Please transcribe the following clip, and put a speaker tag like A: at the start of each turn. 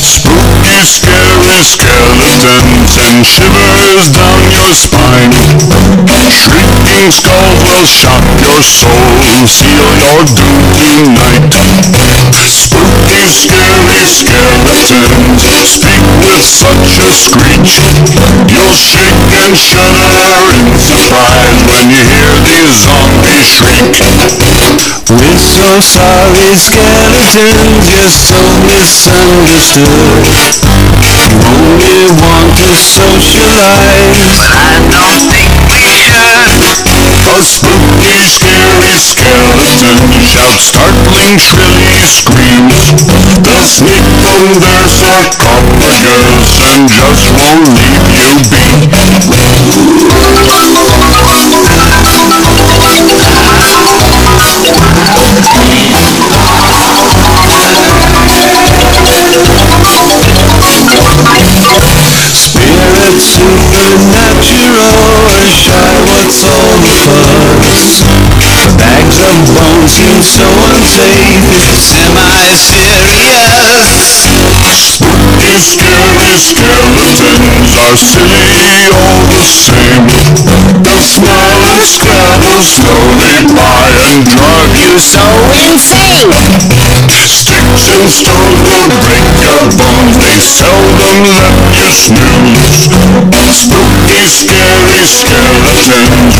A: Spooky, scary skeletons and shivers down your spine. Shrieking skulls will shock your soul, seal your doom tonight. Spooky, scary skeletons speak with such a screech. You'll shake and shudder when you hear these zombies shriek.
B: We're so sorry, skeletons, you're so misunderstood. You only want to socialize.
C: But I don't think we should.
A: A spooky, scary skeleton shouts startling, shrilly screams. They'll sneak from their sarcophagus and just won't leave you be.
B: Shy, what's all the fuss? Bags of bones seem so unsafe, it's semi-serious.
A: Spooky, scary skeletons are silly all the same. They'll smile and scramble slowly by and drive you
C: So insane.
A: Sticks and stones will break your bones, they seldom let you snooze. Spooky, scary skeletons